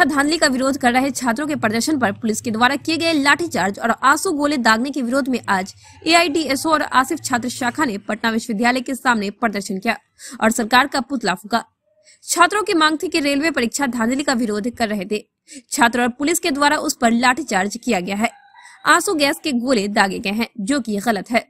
परीक्षा धांधली का विरोध कर रहे छात्रों के प्रदर्शन पर पुलिस के द्वारा किए गए लाठीचार्ज और आँसू गोले दागने के विरोध में आज एआईडीएसओ और आसिफ छात्र शाखा ने पटना विश्वविद्यालय के सामने प्रदर्शन किया और सरकार का पुतला फूका। छात्रों की मांग थी कि रेलवे परीक्षा धांधली का विरोध कर रहे थे। छात्र और पुलिस के द्वारा उस पर लाठीचार्ज किया गया है। आँसू गैस के गोले दागे गए हैं, जो कि गलत है।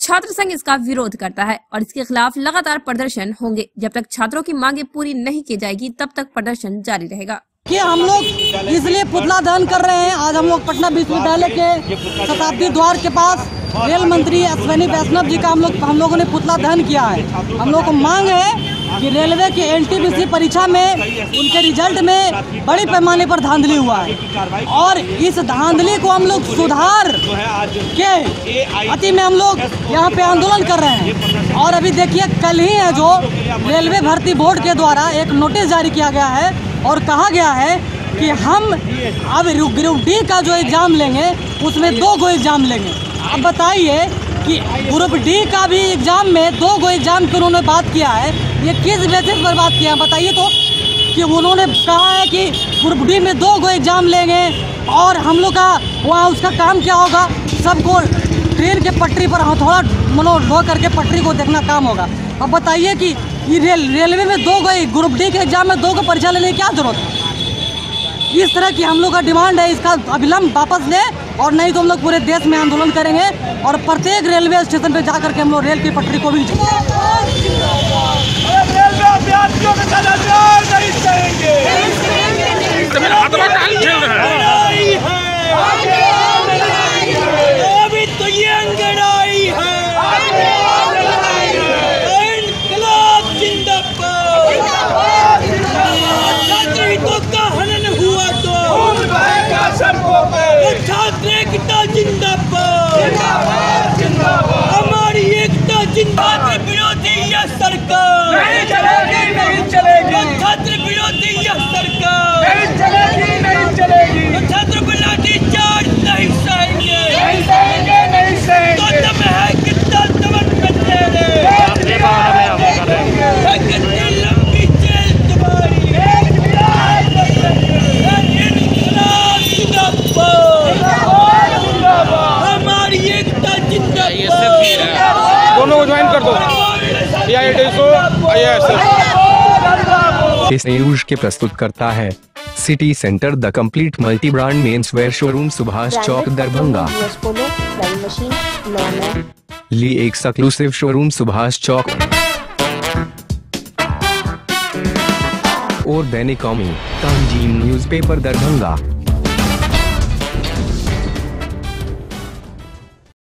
छात्र संघ इसका विरोध करता है और इसके खिलाफ लगातार प्रदर्शन होंगे। जब तक छात्रों की मांगे पूरी नहीं की जाएगी, तब तक प्रदर्शन जारी रहेगा। कि हम लोग इसलिए पुतला दहन कर रहे हैं। आज हम लोग पटना विश्वविद्यालय के शताब्दी द्वार के पास रेल मंत्री अश्विनी वैष्णव जी का हम लोग हम लोगों ने पुतला दहन किया है। हम लोग को मांग है कि रेलवे की एनटीपीसी परीक्षा में, उनके रिज़ल्ट में बड़ी पैमाने पर धांधली हुआ है। और इस धांधली को हम लोग सुधार के अति में हम लोग यहाँ पे आंदोलन कर रहे हैं। और अभी देखिए, कल ही है जो रेलवे भर्ती बोर्ड के द्वारा एक नोटिस जारी किया गया है और कहा गया है कि हम अब ग्रुप डी का जो एग्ज़ाम लेंगे, उसमें दो गो एग्ज़ाम लेंगे। अब बताइए कि ग्रुप डी का भी एग्ज़ाम में दो गो एग्ज़ाम की उन्होंने बात किया है, ये किस बेसिस पर बात किया है? बताइए तो कि उन्होंने कहा है कि ग्रुप डी में दो गो एग्ज़ाम लेंगे और हम लोग का वहाँ उसका काम क्या होगा? सबको ट्रेन के पटरी पर हथौड़ा मनो ढो करके पटरी को देखना काम होगा। अब बताइए कि ये रेल, रेलवे में दो गए, ग्रुप डी के एग्ज़ाम में दो को परीक्षा लेने की क्या ज़रूरत? है इस तरह की हम लोग का डिमांड है, इसका अविलंब वापस ले और नहीं तो हम लोग पूरे देश में आंदोलन करेंगे और प्रत्येक रेलवे स्टेशन पर जाकर के हम लोग रेल की पटरी को भी छात्र एकता जिंदाबाद इस न्यूज़ के प्रस्तुत करता है city centre the complete multi brand men's wear showroom Subhash Chowk Darbhanga. ली एक एक्सक्लूसिव शोरूम सुभाष चौक और दैनिक कौमी तंजीम न्यूज़पेपर दरभंगा।